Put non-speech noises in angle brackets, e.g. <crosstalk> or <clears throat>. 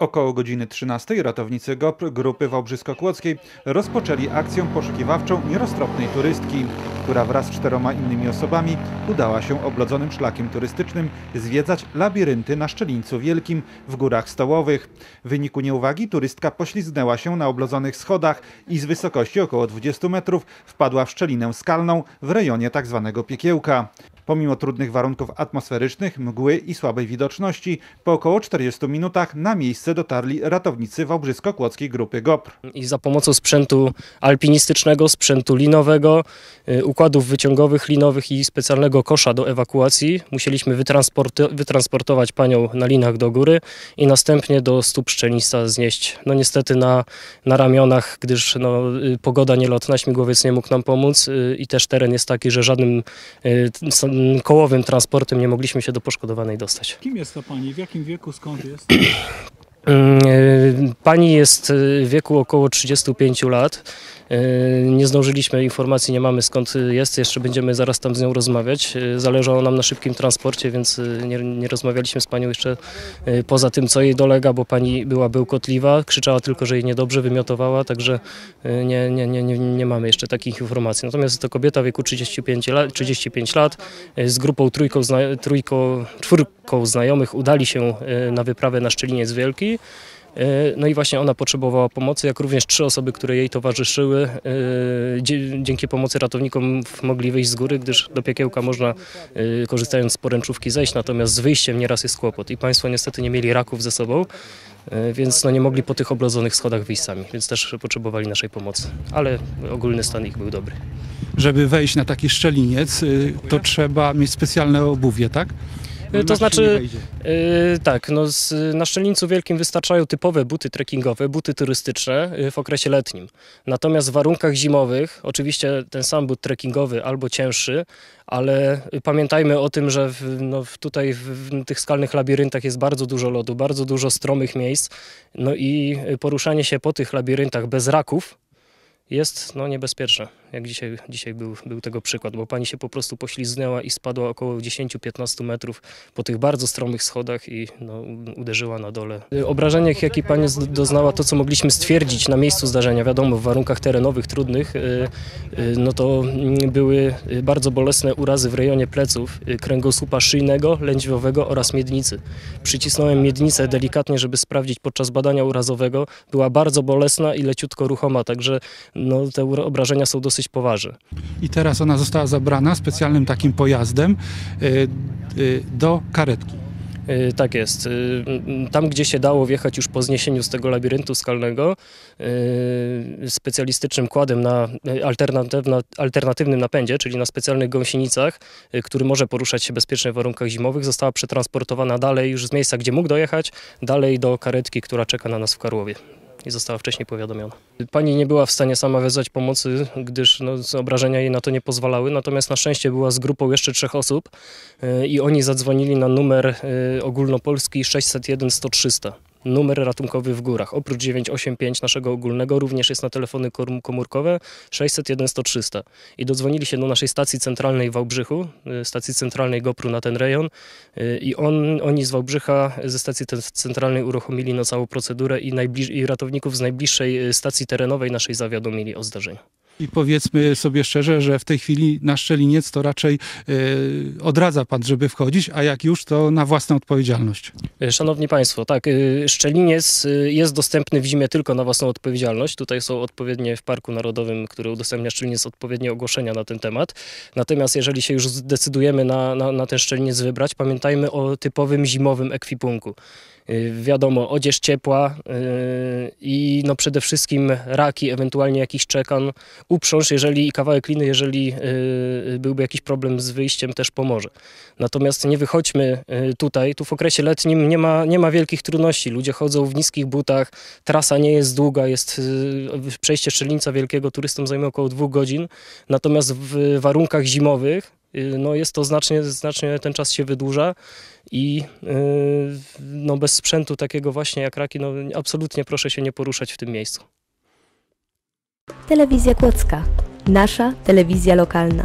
Około godziny 13 ratownicy GOPR grupy Wałbrzysko-Kłodzkiej rozpoczęli akcję poszukiwawczą nieroztropnej turystki, która wraz z czteroma innymi osobami udała się oblodzonym szlakiem turystycznym zwiedzać labirynty na Szczelińcu Wielkim w Górach Stołowych. W wyniku nieuwagi turystka poślizgnęła się na oblodzonych schodach i z wysokości około 20 metrów wpadła w szczelinę skalną w rejonie tzw. Piekiełka. Pomimo trudnych warunków atmosferycznych, mgły i słabej widoczności, po około 40 minutach na miejsce dotarli ratownicy Wałbrzysko-Kłodzkiej Grupy GOPR. i za pomocą sprzętu alpinistycznego, sprzętu linowego, y, układów wyciągowych linowych i specjalnego kosza do ewakuacji musieliśmy wytransportować panią na linach do góry i następnie do stóp szczelnica znieść. No niestety na, na ramionach, gdyż no, y, pogoda nielotna, śmigłowiec nie mógł nam pomóc y, i też teren jest taki, że żadnym kołowym transportem nie mogliśmy się do poszkodowanej dostać. Kim jest ta pani? W jakim wieku? Skąd jest? <clears throat> Pani jest e, w wieku około 35 lat. E, Nie zdążyliśmy informacji, nie mamy skąd jest. Jeszcze będziemy zaraz tam z nią rozmawiać. E, Zależało nam na szybkim transporcie, więc nie, nie rozmawialiśmy z panią jeszcze poza tym, co jej dolega, bo pani była bełkotliwa, krzyczała tylko, że jej niedobrze, wymiotowała, także nie, nie, nie, nie, mamy jeszcze takich informacji. Natomiast to kobieta w wieku 35 lat, 35 lat z grupą trójką, trójką, czwórką znajomych udali się na wyprawę na Szczeliniec Wielki. E, No i właśnie ona potrzebowała pomocy, jak również trzy osoby, które jej towarzyszyły. e, Dzięki pomocy ratownikom mogli wyjść z góry, gdyż do piekiełka można, e, korzystając z poręczówki, zejść, natomiast z wyjściem nieraz jest kłopot. I Państwo niestety nie mieli raków ze sobą, więc no nie mogli po tych oblodzonych schodach wyjść sami, więc też potrzebowali naszej pomocy. Ale ogólny stan ich był dobry. Żeby wejść na taki szczeliniec, y, to trzeba mieć specjalne obuwie, tak? To Inaczej znaczy-. Yy, tak, no z, na Szczelińcu Wielkim wystarczają typowe buty trekkingowe, buty turystyczne yy, w okresie letnim. Natomiast w warunkach zimowych, oczywiście ten sam but trekkingowy albo cięższy, ale pamiętajmy o tym, że w, no, tutaj w, w tych skalnych labiryntach jest bardzo dużo lodu, bardzo dużo stromych miejsc, no i poruszanie się po tych labiryntach bez raków jest no, niebezpieczne, jak dzisiaj, dzisiaj był, był tego przykład, bo pani się po prostu poślizgnęła i spadła około 10-15 metrów po tych bardzo stromych schodach i no, uderzyła na dole. Obrażenie, jakie pani doznała, to co mogliśmy stwierdzić na miejscu zdarzenia, wiadomo, w warunkach terenowych trudnych, y, y, no to mm, były y, bardzo bolesne urazy w rejonie pleców, kręgosłupa szyjnego, lędźwiowego oraz miednicy. Przycisnąłem miednicę delikatnie, żeby sprawdzić podczas badania urazowego. Była bardzo bolesna i leciutko ruchoma, także no, te obrażenia są dosyć poważne. I teraz ona została zabrana specjalnym takim pojazdem y, y, do karetki. Y, Tak jest. Tam, gdzie się dało wjechać już po zniesieniu z tego labiryntu skalnego, specjalistycznym kładem na alternatywnym napędzie, czyli na specjalnych gąsienicach, który może poruszać się bezpiecznie w warunkach zimowych, została przetransportowana dalej już z miejsca, gdzie mógł dojechać, dalej do karetki, która czeka na nas w Karłowie. I została wcześniej powiadomiona. Pani nie była w stanie sama wezwać pomocy, gdyż no, obrażenia jej na to nie pozwalały. Natomiast na szczęście była z grupą jeszcze trzech osób, y, i oni zadzwonili na numer y, ogólnopolski 601 100 300. Numer ratunkowy w górach. Oprócz 985 naszego ogólnego również jest na telefony kom- komórkowe 601 100 300. I dodzwonili się do naszej stacji centralnej w Wałbrzychu, y, stacji centralnej GoPru na ten rejon y, i on, oni z Wałbrzycha ze stacji centralnej uruchomili na całą procedurę i, i ratowników z najbliższej y, stacji terenowej naszej zawiadomili o zdarzeniu. I powiedzmy sobie szczerze, że w tej chwili na szczeliniec to raczej y, odradza pan, żeby wchodzić, a jak już, to na własną odpowiedzialność. E, Szanowni Państwo, tak, y, Szczeliniec jest dostępny w zimie tylko na własną odpowiedzialność. Tutaj są odpowiednie w Parku Narodowym, który udostępnia Szczeliniec, odpowiednie ogłoszenia na ten temat. Natomiast jeżeli się już zdecydujemy na, na, na ten Szczeliniec wybrać, pamiętajmy o typowym zimowym ekwipunku. Wiadomo, odzież ciepła y, i no przede wszystkim raki, ewentualnie jakiś czekan, uprząż, jeżeli i kawałek liny, jeżeli y, byłby jakiś problem z wyjściem, też pomoże. Natomiast nie wychodźmy y, tutaj, tu w okresie letnim nie ma, nie ma wielkich trudności. Ludzie chodzą w niskich butach, trasa nie jest długa, jest y, przejście Szczelińca Wielkiego turystom zajmie około dwóch godzin. Natomiast w warunkach zimowych y, no jest to znacznie, znacznie ten czas się wydłuża i y, no bez sprzętu takiego właśnie jak raki, no absolutnie proszę się nie poruszać w tym miejscu. Telewizja Kłodzka. Nasza telewizja lokalna.